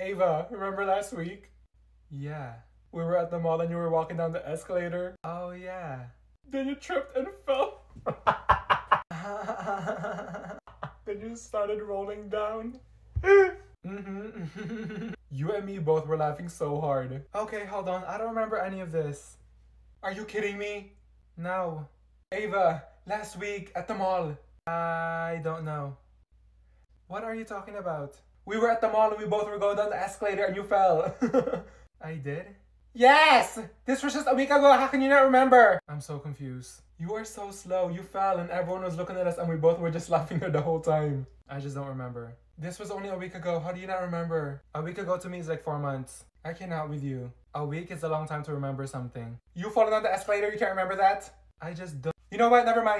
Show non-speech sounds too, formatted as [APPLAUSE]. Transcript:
Ava, remember last week? Yeah. We were at the mall and you were walking down the escalator. Oh, yeah. Then you tripped and fell. [LAUGHS] then you started rolling down. mm-hmm. [LAUGHS] you and me both were laughing so hard. okay, hold on. I don't remember any of this. Are you kidding me? No. Ava, last week at the mall. I don't know. What are you talking about? We were at the mall and we both were going down the escalator and you fell. [LAUGHS] I did? yes! This was just a week ago. How can you not remember? I'm so confused. You were so slow. You fell and everyone was looking at us and we both were just [LAUGHS] laughing the whole time. I just don't remember. This was only a week ago. How do you not remember? A week ago to me is like four months. I cannot with you. A week is a long time to remember something. You falling down the escalator, you can't remember that? I just don't. You know what? Never mind.